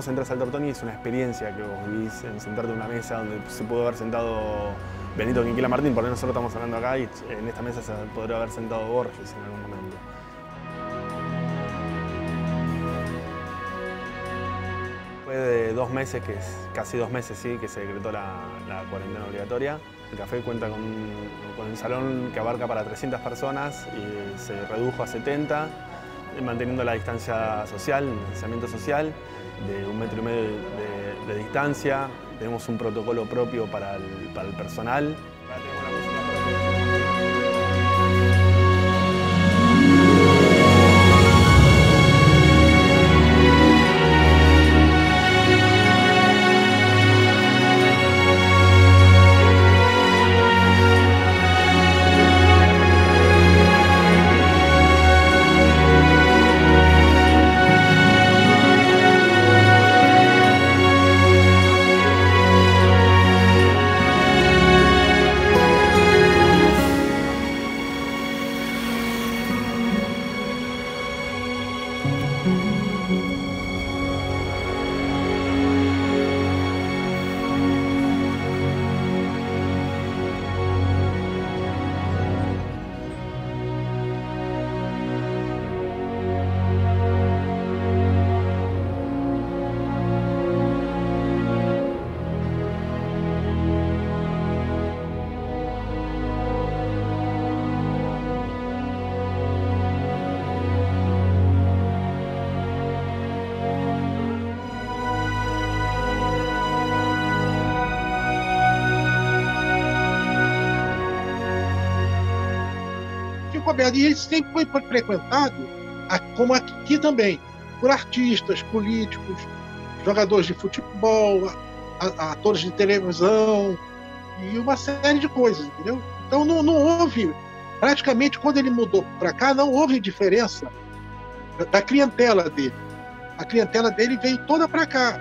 vos entras al Tortoni es una experiencia que vos vivís en sentarte en una mesa donde se pudo haber sentado Benito Quinquila Martín, porque nosotros estamos hablando acá y en esta mesa se podría haber sentado Borges en algún momento. Fue de dos meses, que es casi dos meses, sí, que se decretó la, cuarentena obligatoria. El café cuenta con un, salón que abarca para 300 personas y se redujo a 70, manteniendo la distancia social, el distanciamiento social de un metro y medio de, distancia. Tenemos un protocolo propio para el, para el personal. E ele sempre foi frequentado, como aqui também, por artistas, políticos, jogadores de futebol, atores de televisão e uma série de coisas, entendeu? Então não, não houve, praticamente quando ele mudou para cá, não houve diferença da clientela dele. A clientela dele veio toda para cá.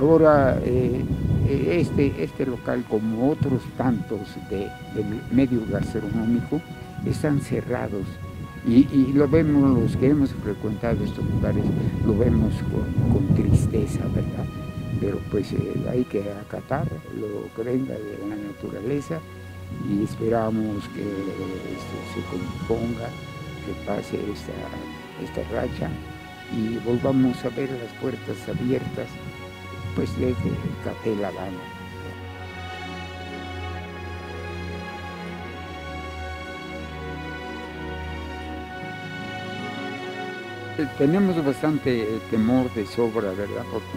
Ahora, eh, eh, este, este local, como otros tantos de, del medio gastronómico, están cerrados. Y, lo vemos, los que hemos frecuentado estos lugares, lo vemos con, tristeza, ¿verdad? Pero pues eh, hay que acatar lo que venga de la naturaleza y esperamos que esto se componga, que pase esta, esta racha y volvamos a ver las puertas abiertas pues desde Café La. Eh, tenemos bastante temor de sobra, ¿verdad? Porque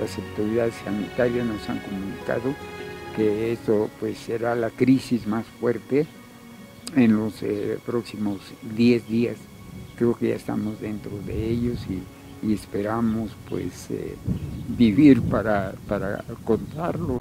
las autoridades sanitarias nos han comunicado que esto pues será la crisis más fuerte en los eh, próximos 10 días. Creo que ya estamos dentro de ellos y, esperamos pues eh, vivir para, para contarlo.